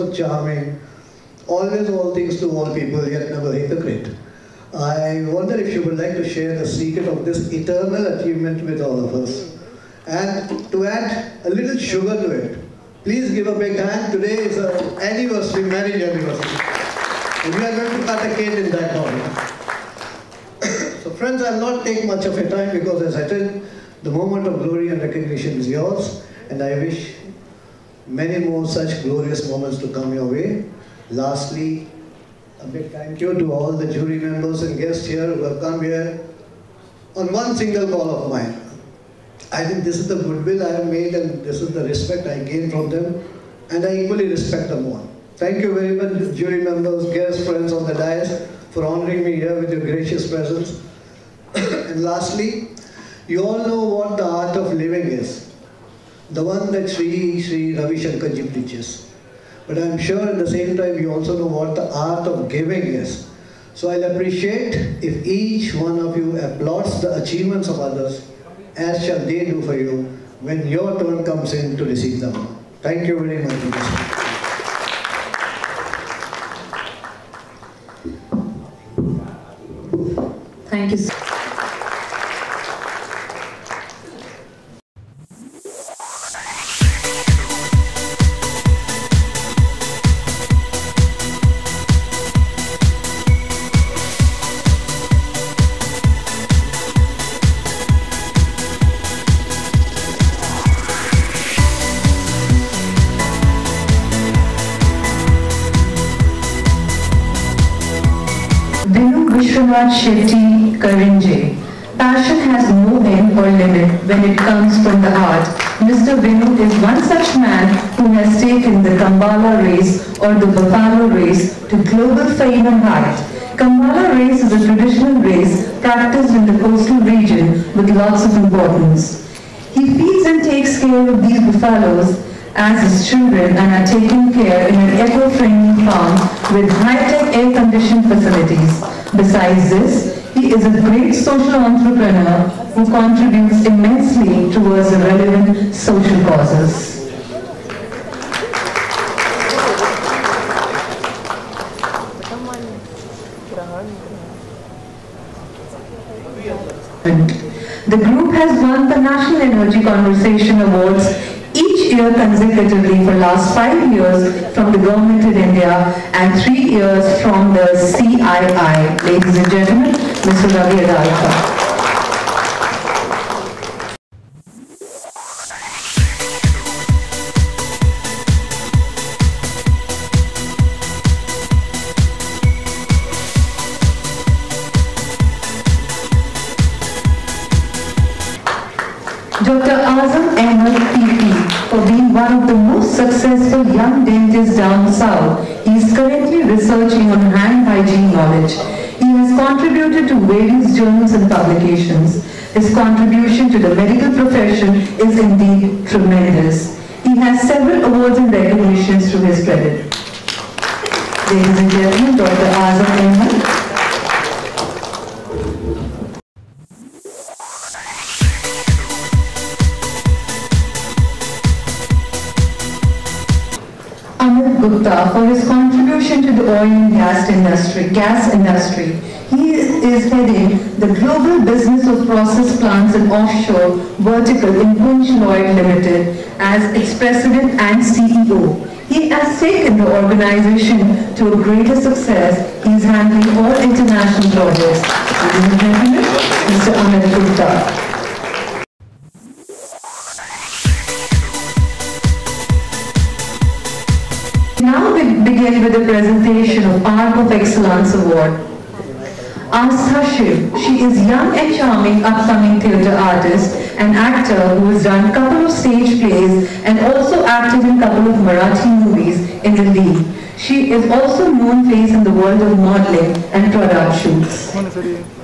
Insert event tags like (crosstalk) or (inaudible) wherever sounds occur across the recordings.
so charming, always all things to all people, yet never hypocrite. I wonder if you would like to share the secret of this eternal achievement with all of us. And to add a little sugar to it, please give a big hand. Today is an anniversary, marriage anniversary. And we are going to cut a cake in that hall. (coughs) so friends, I'll not take much of your time because as I said, the moment of glory and recognition is yours. And I wish many more such glorious moments to come your way. Lastly, a big thank you to all the jury members and guests here who have come here on one single call of mine. I think this is the goodwill I have made and this is the respect I gain from them and I equally respect them all. Thank you very much jury members, guests, friends on the dais for honoring me here with your gracious presence. (coughs) and lastly, you all know what the art of living is. The one that Sri Sri Ravi Shankarji teaches. But I'm sure at the same time you also know what the art of giving is. So I'll appreciate if each one of you applauds the achievements of others as shall they do for you when your turn comes in to receive them. Thank you very much. Thank you. Vishwanath Shetty Karinje. Passion has no end or limit when it comes from the heart. Mr. Vinu is one such man who has taken the Kambala race or the Buffalo race to global fame and height. Kambala race is a traditional race practiced in the coastal region with lots of importance. He feeds and takes care of these buffaloes as his children and are taken care in an eco-friendly farm with high-tech air-conditioned facilities. Besides this, he is a great social entrepreneur who contributes immensely towards the relevant social causes. The group has won the National Energy Conservation Awards year consecutively for last five years from the Government of India and three years from the CII. Ladies and gentlemen, Mr. Ravi Adalka. Researching on hand hygiene knowledge. He has contributed to various journals and publications. His contribution to the medical profession is indeed tremendous. He has several awards and recognitions to his credit. Ladies and gentlemen, Dr. Azam Ahmed. Gupta for his contribution to the oil and gas industry. Gas industry. He is heading the global business of process plants and offshore vertical in Punj Lloyd Limited as its president and CEO. He has taken the organization to a greater success. He is handling all international projects. Mr. Amit Gupta. With the presentation of Arc of Excellence Award. Astha Shiv, she is young and charming upcoming theatre artist and actor who has done couple of stage plays and also acted in couple of Marathi movies in the lead. She is also known face in the world of modeling and product shoots.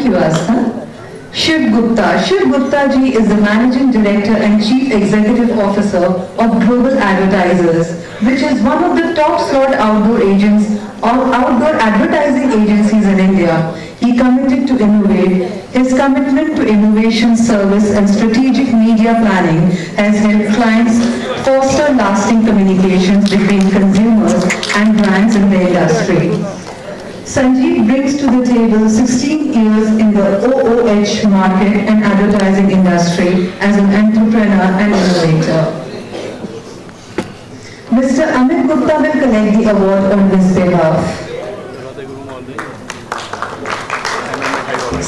Thank you, Astha. Shiv Gupta. Shiv Gupta ji is the Managing Director and Chief Executive Officer of Global Advertisers, which is one of the top sought outdoor agents or outdoor advertising agencies in India. He he committed to innovate. His commitment to innovation, service, and strategic media planning has helped clients foster lasting communications between consumers and brands in the industry. Sanjeev brings to the table 16 years in the OOH market and advertising industry as an entrepreneur and innovator. Mr. Amit Gupta will collect the award on his behalf.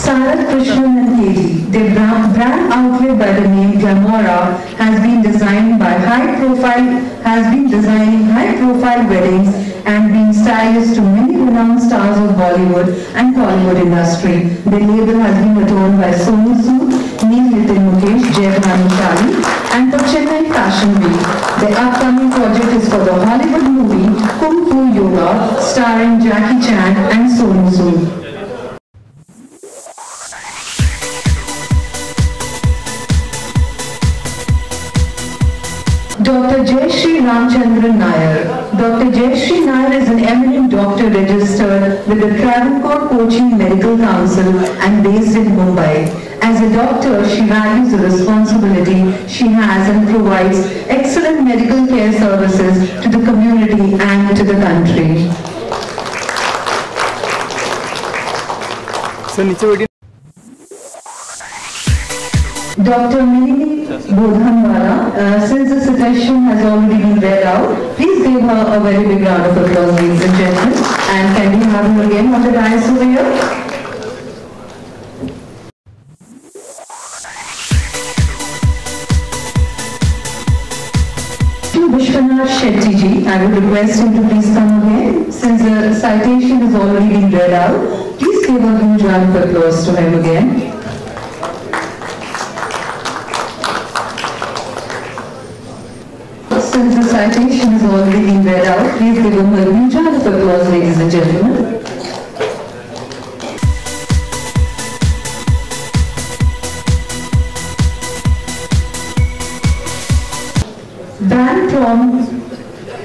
Sarat Krishnan and Katie, their bra- brand outlet by the name Glamora has been designed by high profile, has been designing high profile weddings and being stylists to many renowned stars of Bollywood and Hollywood industry. The label has been adorned by Sonu Sood, Neil Nitin Mukesh, Jay Bhanushali and the Chennai Fashion Week. Coaching Kochi Medical Council and based in Mumbai. As a doctor, she values the responsibility she has and provides excellent medical care services to the community and to the country. So, Dr. Milini Bodhanwala, uh, since the citation has already been read out, her a very big round of applause, ladies and gentlemen. And can we have her again on the dais over here? Vishwanath Shetty ji, I would request him to please come again. Since the citation has already been read out, please give a huge round of applause to him again. Since the citation has already been read out, please give him a huge round of applause, ladies and gentlemen. Vanprom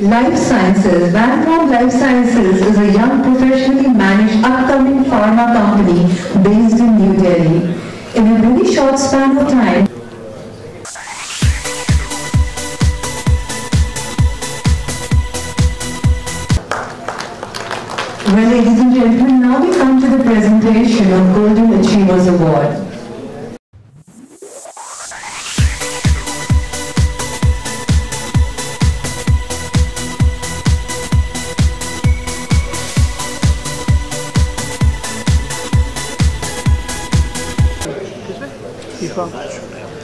Life Sciences. Vanprom Life Sciences is a young professionally managed upcoming pharma company based in New Delhi. In a very short span of time, Well, ladies and gentlemen, now we come to the presentation of Golden Achievers Award.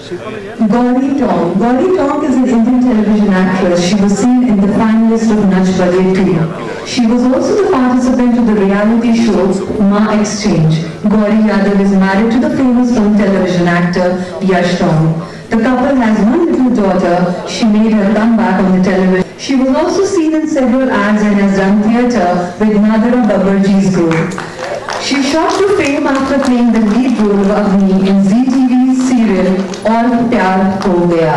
Gauri Tonk. Gauri Tonk is an Indian television actress. She was seen in the finalist of Bade 2. She was also the participant of the reality show Ma Exchange. Gauri Yadav is married to the famous film television actor Yash Tonk. The couple has one little daughter. She made her comeback on the television. She was also seen in several ads and has done theatre with Madhura Babarji's group. She shot to fame after playing the lead role of Agni in Zee TV's serial और प्यार हो गया।